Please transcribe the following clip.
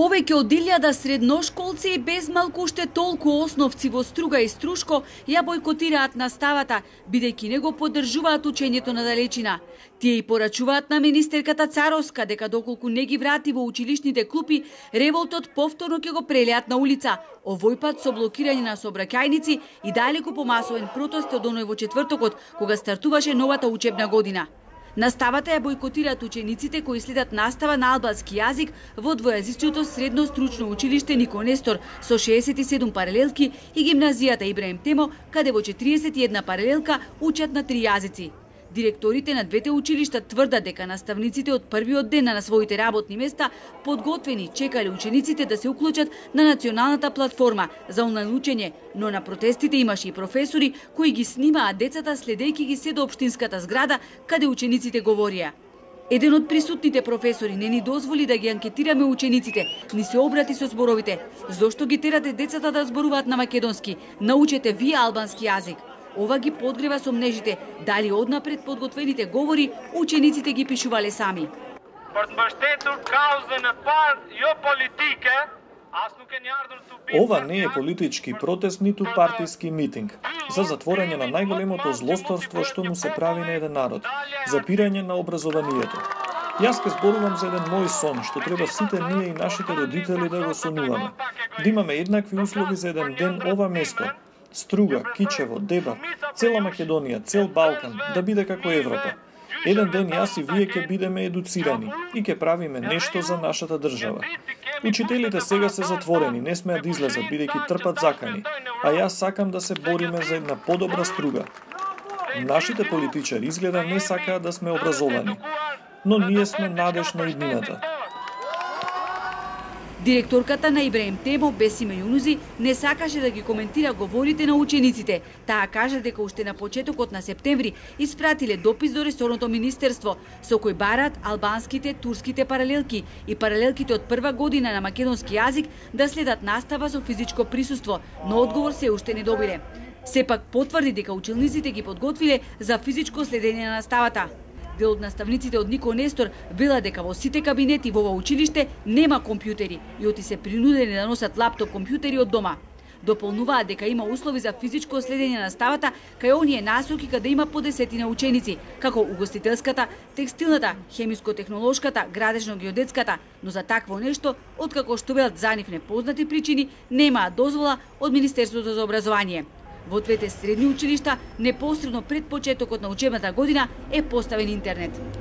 Повеќе од 1000 средношколци и безмалку уште толку основци во Струга и Струшко ја бойкотираат наставата, бидејќи не го поддржуваат учењето на далечина. Тие и порачуваат на министерката Царовска дека доколку не ги врати во училишните клупи, револтот повторно ќе го прелеат на улица, овој пат со блокирање на сообраќајници и далеку помасовен протест од оној во четвртокот, кога стартуваше новата учебна година. Наставата ја бойкотираат учениците кои следат настава на албански јазик во двојазичното средно стручно училиште Нико Нестор со 67 паралелки и гимназијата Ибраим Темо, каде во 41 паралелка учат на три јазици. Директорите на двете училишта тврдат дека наставниците од првиот ден на своите работни места подготвени чекале учениците да се уклучат на националната платформа за онлайн учење, но на протестите имаше и професори кои ги снимаат децата следејќи ги се до општинската зграда каде учениците говорија. Еден од присутните професори не ни дозволи да ги анкетираме учениците, ни се обрати со зборовите. Зошто ги терате децата да зборуваат на македонски? Научете вие албански јазик. Ова ги подгрева со мнежите, дали однапред подготвените говори, учениците ги пишувале сами. Ова не е политички протест, ниту партиски митинг, за затворање на најголемото злосторство што му се прави на еден народ, запирање на образованието. Јас ке зборувам за еден мој сон, што треба сите ние и нашите родители да го сонуваме. Да имаме еднакви услови за еден ден ова место, Струга, Кичево, Деба, цела Македонија, цел Балкан, да биде како Европа. Еден ден јас и вие ќе бидеме едуцирани и ќе правиме нешто за нашата држава. Учителите сега се затворени, не смеат да излезат бидејќи трпат закани, а јас сакам да се бориме за една подобра струга. Нашите политичари изгледа не сакаат да сме образовани, но ние сме надеж на иднината. Директорката на Ибраим Темо, Бесиме Јунузи, не сакаше да ги коментира говорите на учениците. Таа кажа дека уште на почетокот на септември испратиле допис до ресорното министерство со кој барат албанските, турските паралелки и паралелките од прва година на македонски јазик да следат настава со физичко присуство, но одговор се уште не добиле. Сепак потврди дека училниците ги подготвиле за физичко следење на наставата. Дел од наставниците од Нико Нестор вела дека во сите кабинети во ова училиште нема компјутери и оти се принудени да носат лаптоп компјутери од дома. Дополнуваат дека има услови за физичко следење на ставата кај оние насоки каде има по десетина ученици, како угостителската, текстилната, хемиско-технолошката, градежно-геодетската, но за такво нешто, откако што велат за нив непознати причини, немаат дозвола од Министерството за образование. Во двете средни училишта, непосредно пред почетокот на учебната година, е поставен интернет.